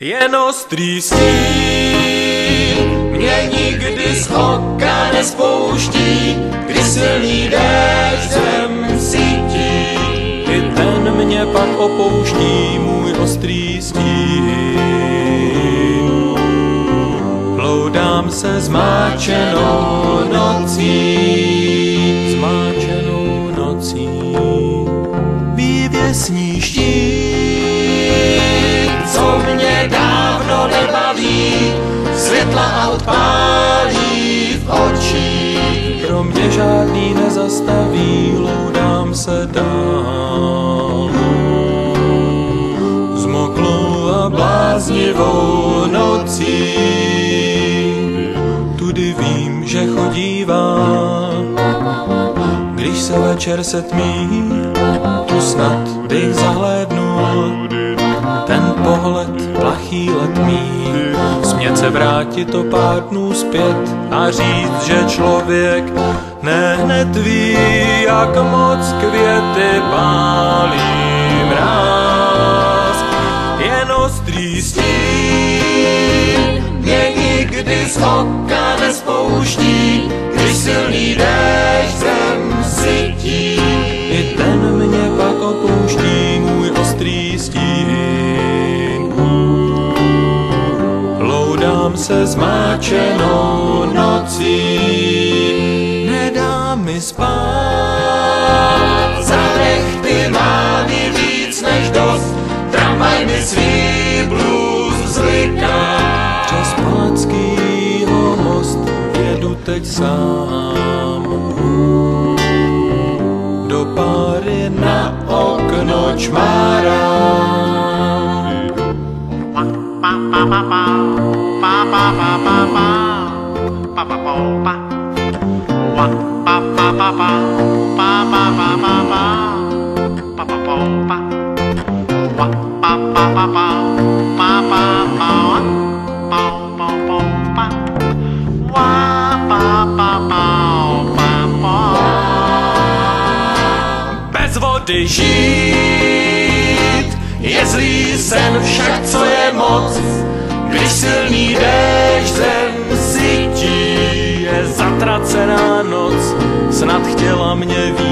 Jen ostrý stín mě nikdy z oka nespouští, kdy silný déšť zem sítí. I ten mě pak opouští, můj ostrý stín. Hloudám se zmáčenou nocí, světla aut pálí v očích. Pro mě žádný nezastaví, loudám se dál. Zmoklou a bláznivou nocí, tudy vím, že chodívá. Když se večer se tmí, tu snad bych zahlédnul ten pohled plachý letmý. Smět se vrátit o pár dnů zpět a říct, že člověk ne hned ví, jak moc květy pálí mráz. Jen ostrý stín mě nikdy z oka nespouští, Se zmáčenou nocí, nedá mi spát. Za nechty mám i víc než dost, tramvaj mi svý blues vzliká. Přes Palackýho most jedu teď sám. Do páry na okno čmárám. Bez vody žít je zlý sen, však co je moc, když silný déšť zem sytí. Je zatracená noc, snad chtěla mě víc.